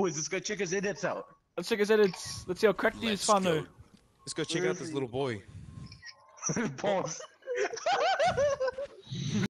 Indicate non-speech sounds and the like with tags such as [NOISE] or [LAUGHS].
Boys, let's go check his edits out. Let's check his edits. Let's see how cracked he is, Fano. Let's go check out this little boy. [LAUGHS] Pause. [LAUGHS]